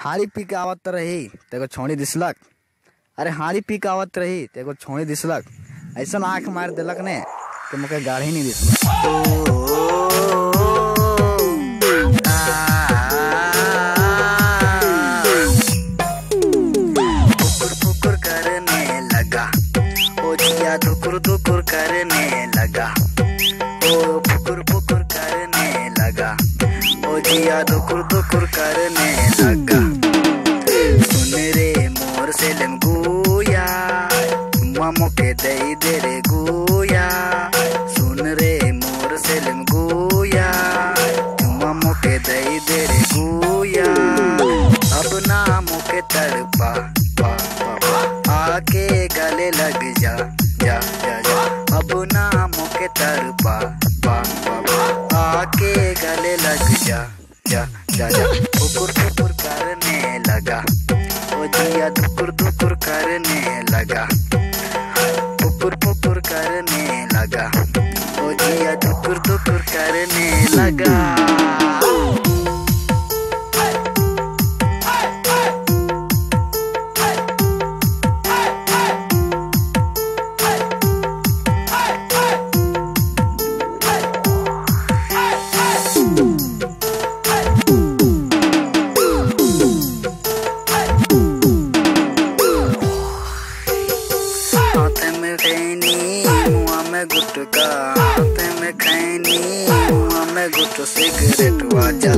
हाड़ी P के आवत रही, तेको छोड़ी दिसलक। अरे हाड़ी पी के आवत रही, तेको छोड़ी दिसलक। ऐसा आँख मार दिलक ने, कि मुके गाढ़ी नहीं दिसलक करने लगा। ओ जिया धुकुर धुकुर करने लगा। मामो के दई दे रे गुया। सुन रे मोर से गुया। मामो के दई दे रे गुया। अब ना मुके तड़पा, पा पा आके गले लग जा जा जा जा। अब ना मुके तड़पा, पा पा आके गले लग जा जा जा जा। फुकुर फुकुर करने लगा। ओ जिया धुकुर धुकुर करने लगा। करने लगा। ओ जिया धुकुर धुकुर करने लगा। में गुटका हाथ में खैनी मुँह में गुट सिगरेट वा के